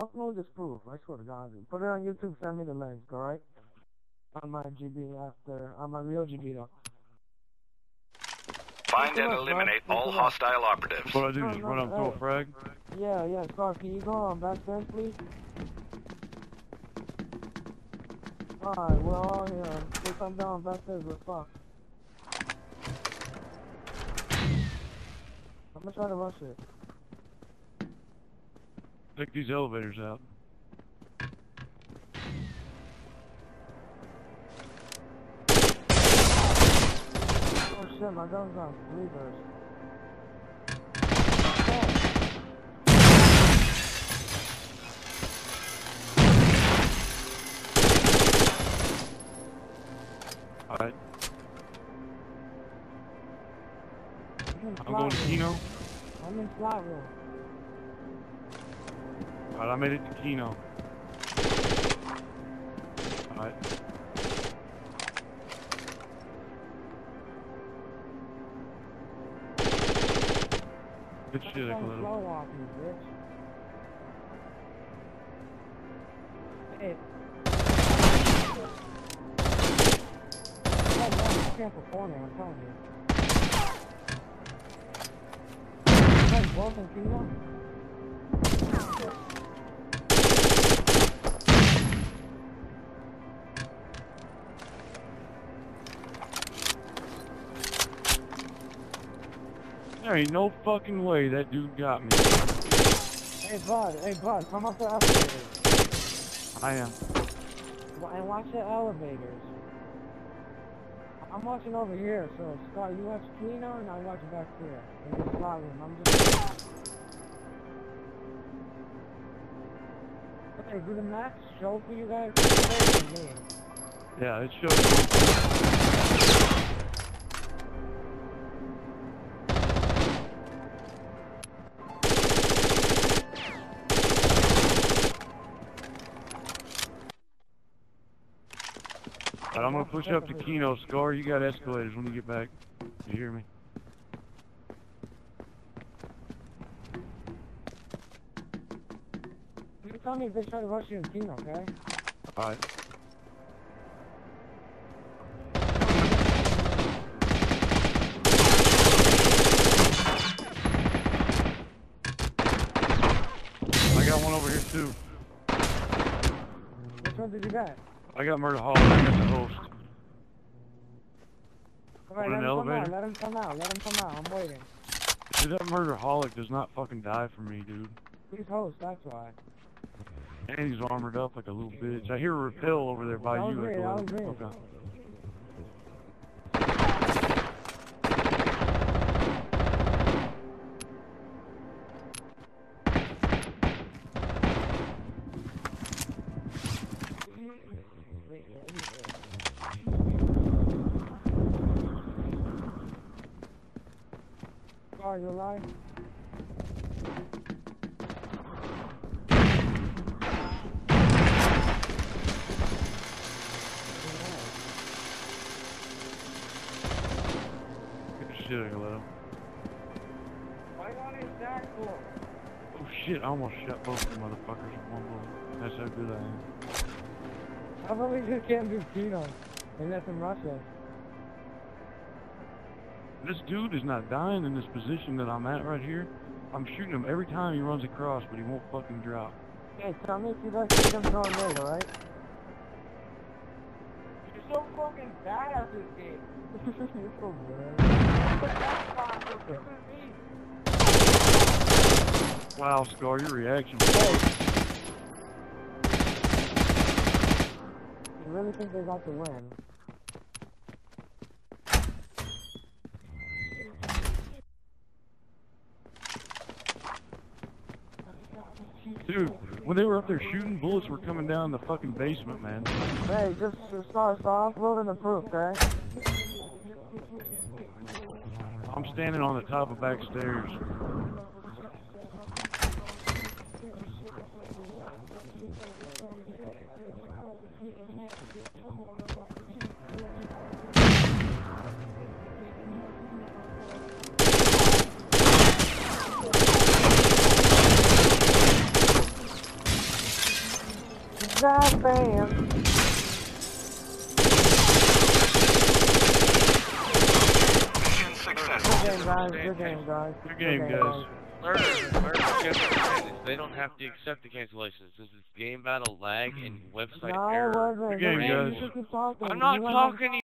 Upload this proof. I swear to God. Put it on YouTube. Send me the link. All right. On my GB after on my real GB though. Find and eliminate all Pick him up. hostile operatives. What I do? Just run up to a frag? Yeah, yeah. Scar, can you go on backstairs, please? Alright, we're all here. If you come down backstairs, we're fucked. I'm gonna try to rush it. Take these elevators out. Oh shit, my gun's on bleeders. Alright. I'm in I'm slot going to. Keno. I'm in slot room. Alright, I made it to Keno. Alright. Good shit, me, bitch. Hey. Oh, no, perform it, I'm telling you. You guys both in Keno? There ain't no fucking way that dude got me. Hey, bud, hey, bud, come up the elevators. I am. And watch the elevators. I'm watching over here, so Scott, you watch Keno and I watch back here. In the slot room. I'm just. Hey, do the maps show for you guys? It's better than me. Yeah, it shows. Alright, I'm gonna push up to Keno. Scar, you got escalators when you get back. You hear me? You tell me if they try to rush you in Keno, okay? Alright. I got one over here too. Which one did you get? I got Murder Hall. I got the host. Alright, let an him come out, let him come out, let him come out, I'm waiting. Dude, that murder holic does not fucking die for me, dude. He's host, that's why. And he's armored up like a little bitch. I hear a rappel over there by That was you. me, Echo. that was me. Okay. Are you alive? Good shit, Echo. Why not in that floor? Oh shit, I almost shot both of the motherfuckers with one bullet. That's how good I am. About we just can't do Keno and let them rush us? This dude is not dying in this position that I'm at right here. I'm shooting him every time he runs across, but he won't fucking drop. Hey, tell me if you guys see them throwing mid, alright? You're so fucking bad at this game. You're so bad. Wow, Scar, your reaction. You really think they got the win? Dude, when they were up there shooting, bullets were coming down the fucking basement, man. Hey, just, just start, start offloading the proof, okay? I'm standing on the top of back stairs. That band. Mission Good successful. game, guys. Good game, guys. Good game, guys. Murder, murder. They don't have to accept the cancellations. This is game battle lag and website No, error. wasn't. Good game, guys. should keep talking. I'm not talking to